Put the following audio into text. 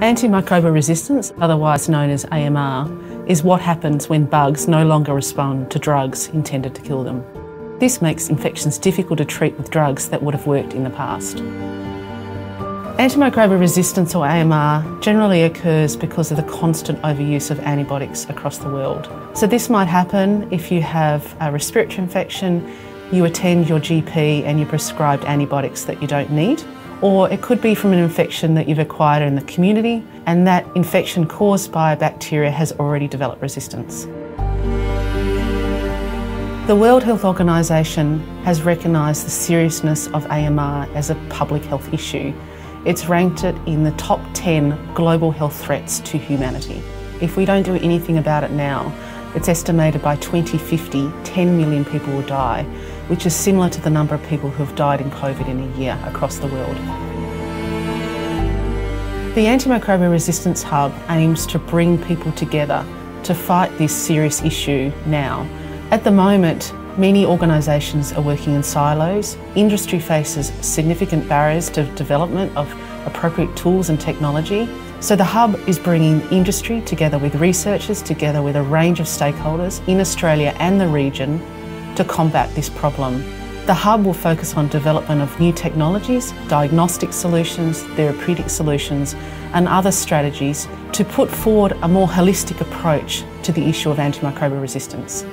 Antimicrobial resistance, otherwise known as AMR, is what happens when bugs no longer respond to drugs intended to kill them. This makes infections difficult to treat with drugs that would have worked in the past. Antimicrobial resistance or AMR generally occurs because of the constant overuse of antibiotics across the world. So this might happen if you have a respiratory infection, you attend your GP and you're prescribed antibiotics that you don't need, or it could be from an infection that you've acquired in the community and that infection caused by a bacteria has already developed resistance. The World Health Organisation has recognised the seriousness of AMR as a public health issue it's ranked it in the top 10 global health threats to humanity. If we don't do anything about it now, it's estimated by 2050 10 million people will die, which is similar to the number of people who have died in COVID in a year across the world. The Antimicrobial Resistance Hub aims to bring people together to fight this serious issue now. At the moment, Many organisations are working in silos. Industry faces significant barriers to development of appropriate tools and technology. So the Hub is bringing industry together with researchers, together with a range of stakeholders in Australia and the region to combat this problem. The Hub will focus on development of new technologies, diagnostic solutions, therapeutic solutions and other strategies to put forward a more holistic approach to the issue of antimicrobial resistance.